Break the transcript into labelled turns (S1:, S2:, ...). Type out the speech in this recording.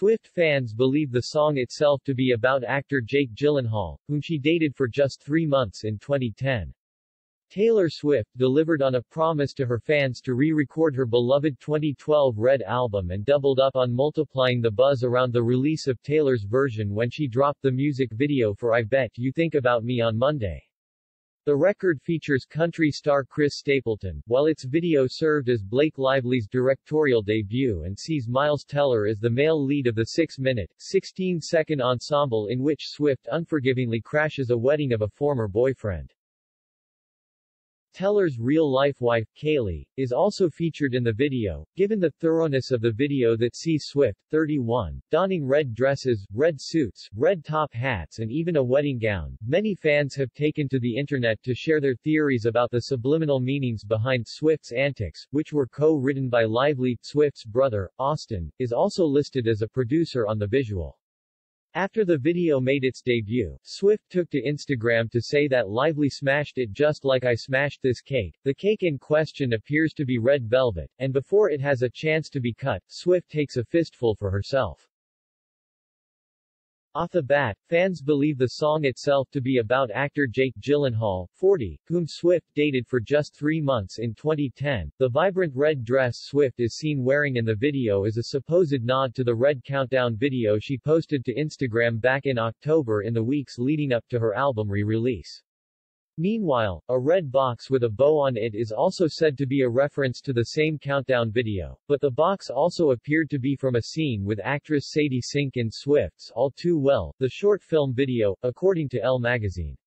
S1: Swift fans believe the song itself to be about actor Jake Gyllenhaal, whom she dated for just three months in 2010. Taylor Swift delivered on a promise to her fans to re-record her beloved 2012 Red album and doubled up on multiplying the buzz around the release of Taylor's version when she dropped the music video for I Bet You Think About Me on Monday. The record features country star Chris Stapleton, while its video served as Blake Lively's directorial debut and sees Miles Teller as the male lead of the 6-minute, 16-second ensemble in which Swift unforgivingly crashes a wedding of a former boyfriend. Teller's real-life wife, Keleigh, is also featured in the video. Given the thoroughness of the video that sees Swift, 31, donning red dresses, red suits, red top hats and even a wedding gown, many fans have taken to the internet to share their theories about the subliminal meanings behind Swift's antics, which were co-written by Lively. Swift's brother, Austin, is also listed as a producer on the visual. After the video made its debut, Swift took to Instagram to say that Lively smashed it just like I smashed this cake. The cake in question appears to be red velvet, and before it has a chance to be cut, Swift takes a fistful for herself. Off the bat, fans believe the song itself to be about actor Jake Gyllenhaal, 40, whom Swift dated for just three months in 2010. The vibrant red dress Swift is seen wearing in the video is a supposed nod to the Red Countdown video she posted to Instagram back in October in the weeks leading up to her album re-release. Meanwhile, a red box with a bow on it is also said to be a reference to the same countdown video, but the box also appeared to be from a scene with actress Sadie Sink in Swift's All Too Well, the short film video, according to Elle magazine.